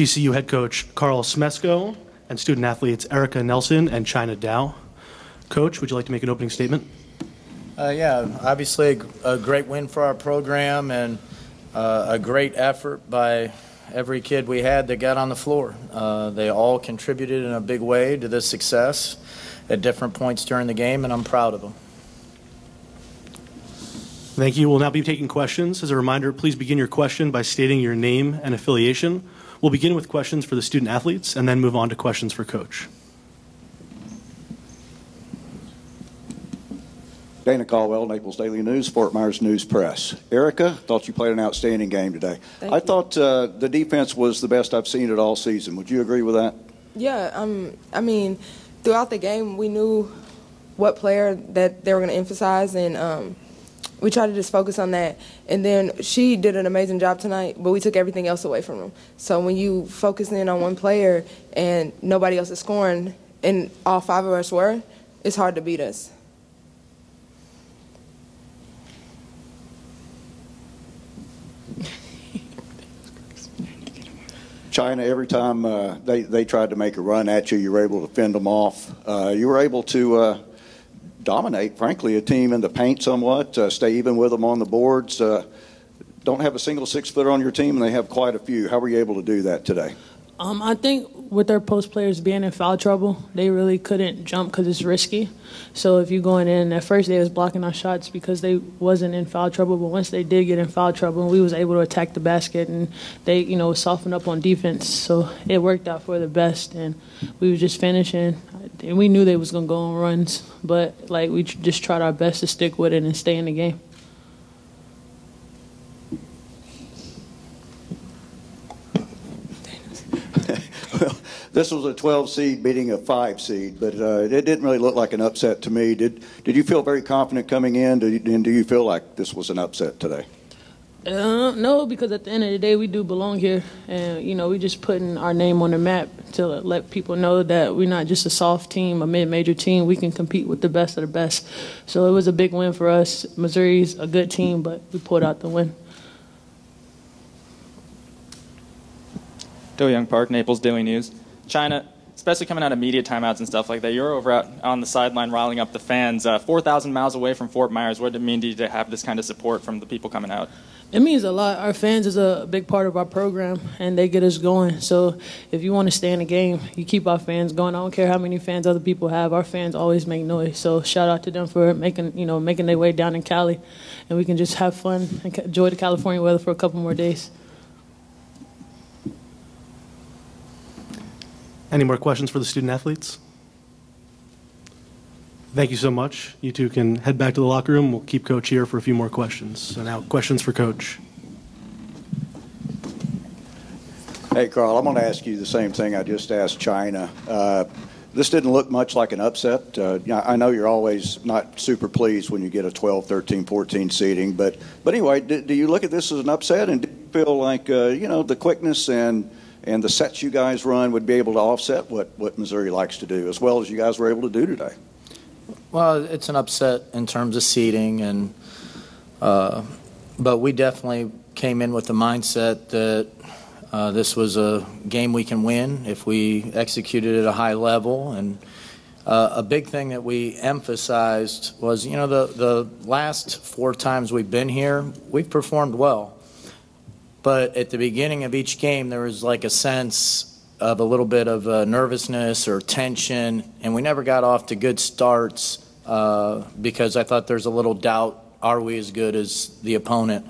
GCU head coach Karl Smesko and student athletes Erica Nelson and China Dow. Coach, would you like to make an opening statement? Uh, yeah, obviously a, a great win for our program and uh, a great effort by every kid we had that got on the floor. Uh, they all contributed in a big way to this success at different points during the game, and I'm proud of them. Thank you. We'll now be taking questions. As a reminder, please begin your question by stating your name and affiliation. We'll begin with questions for the student athletes and then move on to questions for coach. Dana Caldwell, Naples Daily News, Fort Myers News Press. Erica, thought you played an outstanding game today. Thank I you. thought uh, the defense was the best I've seen it all season. Would you agree with that? Yeah, um, I mean, throughout the game, we knew what player that they were going to emphasize, and um, we try to just focus on that. And then she did an amazing job tonight, but we took everything else away from them. So when you focus in on one player and nobody else is scoring, and all five of us were, it's hard to beat us. China, every time uh, they, they tried to make a run at you, you were able to fend them off. Uh, you were able to uh, dominate, frankly, a team in the paint somewhat, uh, stay even with them on the boards. Uh, don't have a single six footer on your team, and they have quite a few. How were you able to do that today? Um, I think with their post players being in foul trouble, they really couldn't jump because it's risky. So if you're going in at first, they was blocking our shots because they wasn't in foul trouble. But once they did get in foul trouble, we was able to attack the basket and they, you know, softened up on defense. So it worked out for the best, and we was just finishing. And we knew they was gonna go on runs, but like we just tried our best to stick with it and stay in the game. Well, this was a 12 seed beating a 5 seed, but uh, it didn't really look like an upset to me. Did Did you feel very confident coming in? And do you feel like this was an upset today? Uh, no, because at the end of the day, we do belong here, and you know, we're just putting our name on the map to let people know that we're not just a soft team, a mid-major team. We can compete with the best of the best. So it was a big win for us. Missouri's a good team, but we pulled out the win. Do Young Park, Naples Daily News. China, especially coming out of media timeouts and stuff like that, you're over out on the sideline riling up the fans. Uh, 4,000 miles away from Fort Myers, what did it mean to you to have this kind of support from the people coming out? It means a lot. Our fans is a big part of our program, and they get us going. So if you want to stay in the game, you keep our fans going. I don't care how many fans other people have. Our fans always make noise. So shout out to them for making you know making their way down in Cali, and we can just have fun and enjoy the California weather for a couple more days. Any more questions for the student athletes? Thank you so much. You two can head back to the locker room. We'll keep Coach here for a few more questions. So now, questions for Coach. Hey, Karl, I'm going to ask you the same thing I just asked China. Uh, this didn't look much like an upset. Uh, I know you're always not super pleased when you get a 12, 13, 14 seeding, but but anyway, do, do you look at this as an upset and feel like uh, you know the quickness and and the sets you guys run would be able to offset what what Missouri likes to do as well as you guys were able to do today? Well, it's an upset in terms of seeding, and uh, but we definitely came in with the mindset that uh, this was a game we can win if we executed at a high level. And uh, a big thing that we emphasized was, you know, the the last four times we've been here, we've performed well. But at the beginning of each game, there was like a sense of a little bit of uh, nervousness or tension, and we never got off to good starts uh, because I thought there's a little doubt are we as good as the opponent?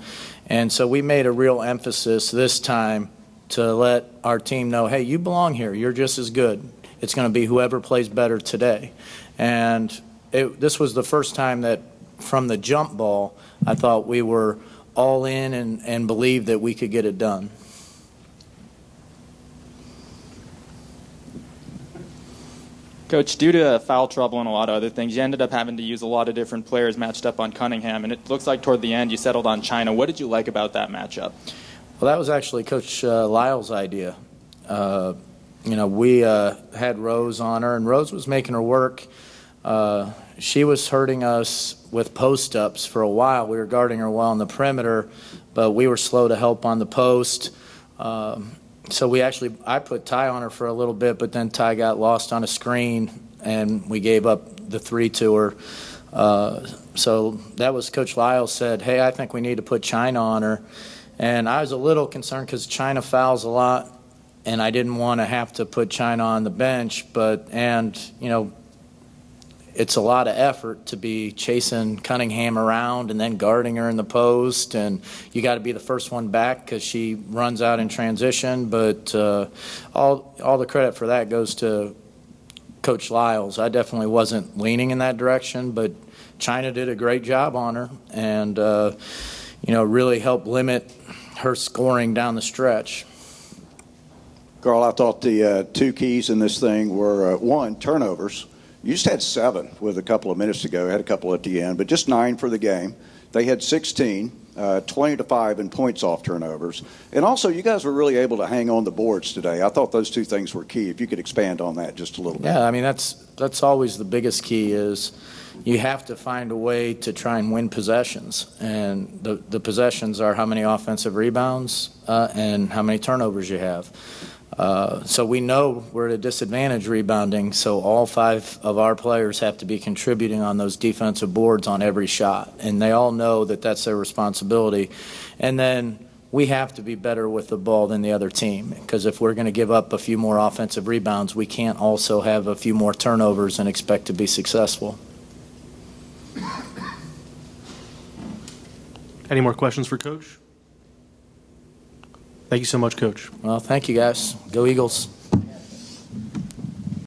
And so we made a real emphasis this time to let our team know hey, you belong here, you're just as good. It's going to be whoever plays better today. And it, this was the first time that from the jump ball, I thought we were all in and, and believed that we could get it done. Coach, due to foul trouble and a lot of other things, you ended up having to use a lot of different players matched up on Cunningham, and it looks like toward the end you settled on China. What did you like about that matchup? Well, that was actually Coach uh, Lyle's idea. Uh, you know, we uh, had Rose on her, and Rose was making her work. She was hurting us with post ups for a while. We were guarding her well on the perimeter, but we were slow to help on the post. Um, so we actually, I put Ty on her for a little bit, but then Ty got lost on a screen and we gave up the three to her. Uh, so that was Coach Lyle said, hey, I think we need to put China on her. And I was a little concerned because China fouls a lot and I didn't want to have to put China on the bench, but, and, you know, it's a lot of effort to be chasing Cunningham around and then guarding her in the post, and you got to be the first one back because she runs out in transition. But uh, all all the credit for that goes to Coach Lyles. I definitely wasn't leaning in that direction, but China did a great job on her, and uh, you know really helped limit her scoring down the stretch. Karl, I thought the uh, two keys in this thing were uh, one, turnovers. You just had seven with a couple of minutes to go, had a couple at the end, but just nine for the game. They had 16, uh, 20 to 5 in points off turnovers. And also, you guys were really able to hang on the boards today. I thought those two things were key. If you could expand on that just a little bit. Yeah, I mean that's that's always the biggest key is you have to find a way to try and win possessions, and the the possessions are how many offensive rebounds uh, and how many turnovers you have. Uh, so we know we're at a disadvantage rebounding, so all five of our players have to be contributing on those defensive boards on every shot, and they all know that that's their responsibility. And then we have to be better with the ball than the other team, because if we're going to give up a few more offensive rebounds, we can't also have a few more turnovers and expect to be successful. Any more questions for Coach? Thank you so much, Coach. Well, thank you guys. Go Eagles.